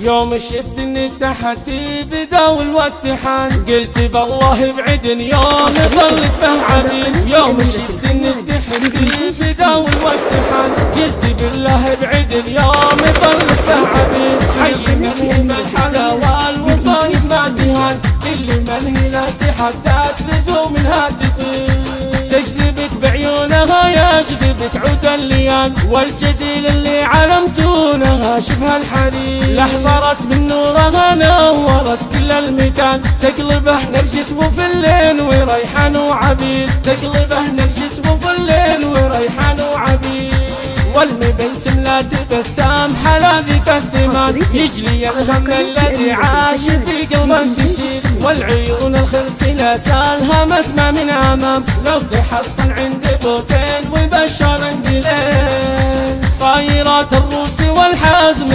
يوم شفت ان التحدي بدا والواتحان قلت بالله ابعدني يوم ظلت به عبيد يوم شفت ان التحدي بدا والواتحان قلت بالله ابعدني يوم ظلت به عبيد حي من هم الحلا والوصايب ما دهان كل من هنا تحدات لزوم هاتفين تجذبك بعيونها يجذبك عود الليان والجديل اللي علمتونها شبه الحرير لحظرت من نورها نورت كل المكان تقلبه نرجس وفلين وريحان وعبيد. تقلبه نرجس وفلين وريحان وعبيد. والمبسم لا تبسام حلا ذيك الثمان يجلي الهم الذي عاش في قلب تسير والعيون الخرسلة سالها ما من آمام. لو تحصن عندي بوتين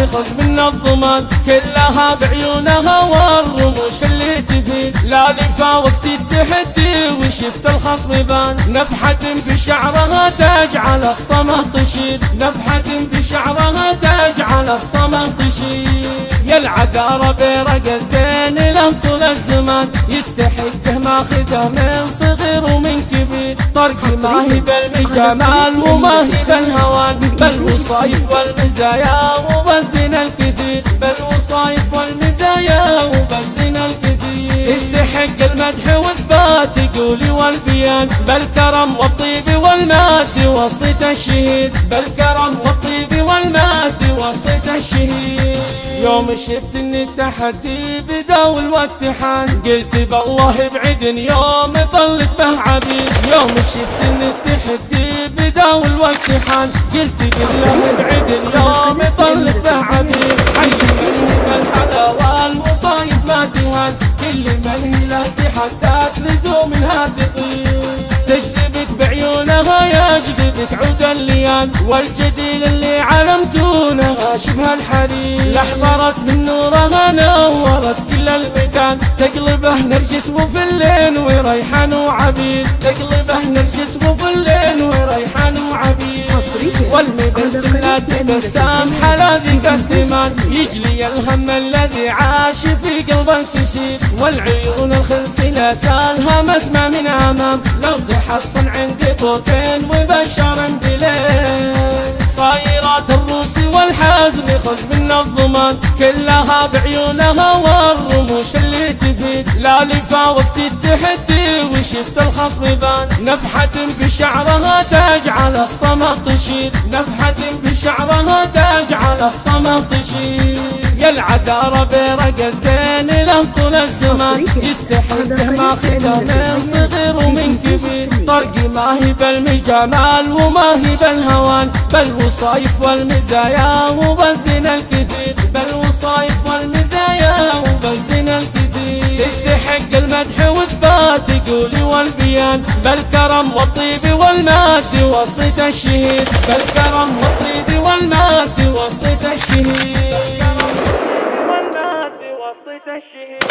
خذ من الضمان كلها بعيونها والرموش اللي تفيد. لا لفا وقت التحدي وشفت الخصم بان نفحة بشعرها تجعل اخصمه تشير. نفحة بشعرها تجعل اخصمه تشير. يا العقارة برق الزين له طول الزمان. يستحقه ماخذه من صغير ومن كبير. طرق ما هي بالجمال وما هي بالهوان. بل وصايف والمزايا وبزن الكثير. بل وصايف والمزايا وبزن الكثير. تستحق المدح واثبات قولي والبيان. بالكرم والطيب والماد وصيت الشهيد. بالكرم والطيب والماد وصيت الشهيد. يوم شفت ان التحدي بدا والواتحان قلت بالله ابعدني يوم طلت به عبيد. يوم شفت ان التحدي بدا والواتحان قلت بالله ابعدني يوم طلت به عبيد. حي من الحلا والمصايب ما دهان كل من هي له بعيونها يجذبك عود الليان والجديل اللي علمتونها شبه الحرير لحظرت من نورها نورت كل المكان تقلبه نرجس وفلين وريحان وعبيد. تقلبه نرجس وفلين وريحان وعبيد. والمبسم لا تبسام حلا ذيك الثمان يجلي الهم الذي عاش في قلب الكسير. والعيون الخنسلة سالها مثمى من آمام. لو تحصن عندي بوتين وبشر بليل. طايرات الروس والحزم خذ من الضمان كلها بعيونها والرموش اللي تفيد لا لفا وقت التحدي وشفت الخصم بان نفحة بشعرها تجعل اخصمه تشيد. نفحة بشعرها تجعل اخصمه تشيد. يا العدارة برق الزين له طول الزمان. يستحق ماخذه من صغير ومن كبير. طرقي ما هي بالمجمال وما هي بالهوان. بل وصايف والمزايا وبزن الكثير. بل والمدح والثبات قولي والبيان. بالكرم والطيب والمادي وصيت الشهيد. بالكرم والطيب والمادي وصيت الشهيد. والمادي وصيت الشهيد.